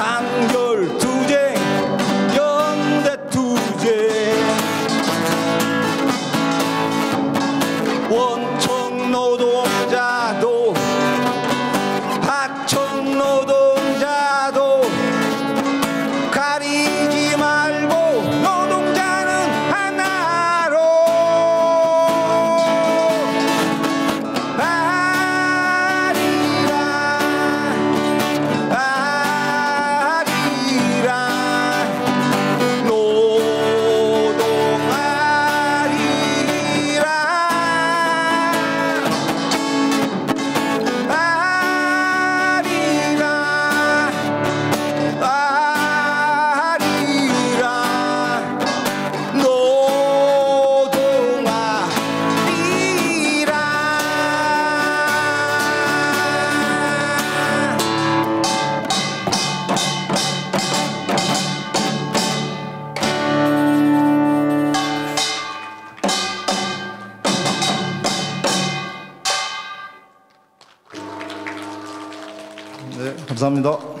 唱歌 감사합니다.